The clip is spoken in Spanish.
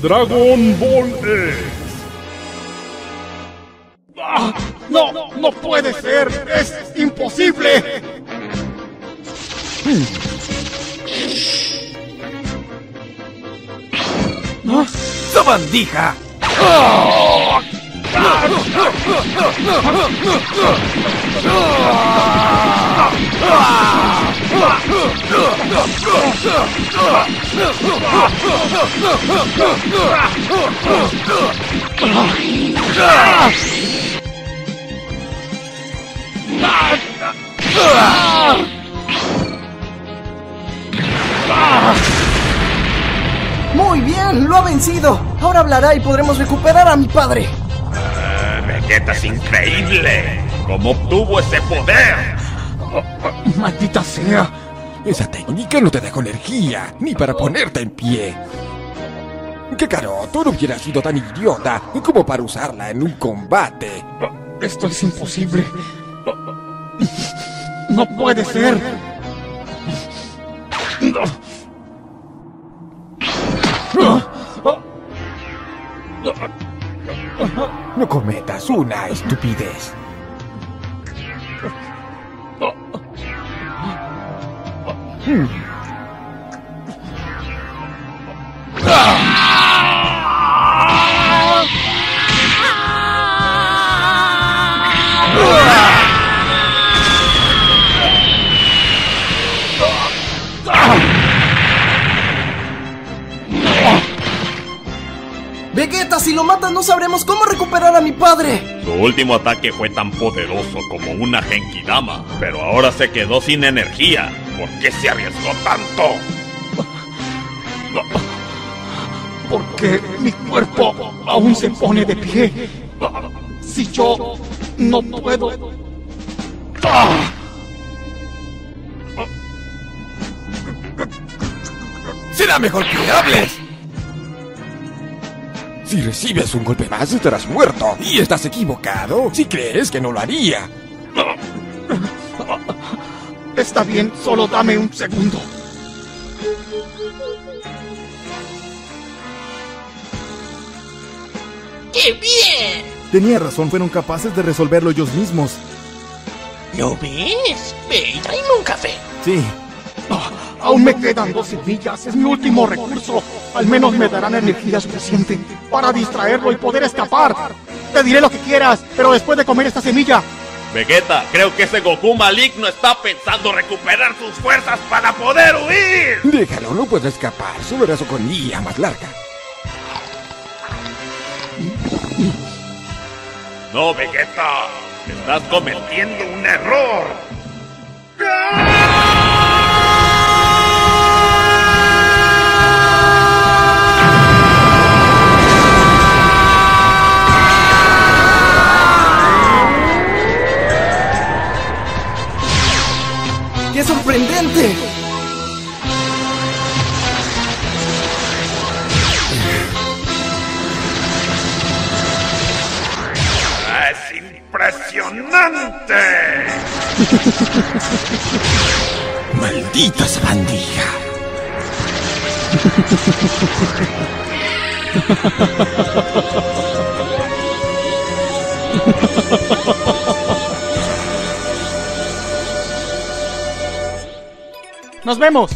Dragon Ball E. ¡Ah! ¡No! ¡No puede ser! ¡Es imposible! ¿No? ¡Sabandija! Muy bien, lo ha vencido. Ahora hablará y podremos recuperar a mi padre. Ah, Vegeta es increíble. ¿Cómo obtuvo ese poder? ¡Maldita sea! Esa técnica no te dejó energía, ni para ponerte en pie. ¡Qué caro! Tú no hubieras sido tan idiota como para usarla en un combate. Esto es imposible. No puede ser. No cometas una estupidez. Vegeta, si lo matan no sabremos cómo recuperar a mi padre. Su último ataque fue tan poderoso como una Genkidama, pero ahora se quedó sin energía. ¿Por qué se arriesgó tanto? Porque mi cuerpo aún se pone de pie. Si yo no puedo... ¡Ah! Será mejor que hables. Si recibes un golpe más, estarás muerto. Y estás equivocado si crees que no lo haría. Está bien, solo dame un segundo. ¡Qué bien! Tenía razón, fueron capaces de resolverlo ellos mismos. ¿Lo ves? Ve y tráeme un café. Sí, Ah, aún me quedan dos semillas, es mi último recurso. Al menos me darán energía suficiente para distraerlo y poder escapar. Te diré lo que quieras, pero después de comer esta semilla, Vegeta, creo que ese Goku maligno está pensando recuperar sus fuerzas para poder huir. Déjalo, no puede escapar. Solo era su colilla más larga. No, Vegeta, estás cometiendo un error. Impresionante. Maldita sabandija. nos vemos.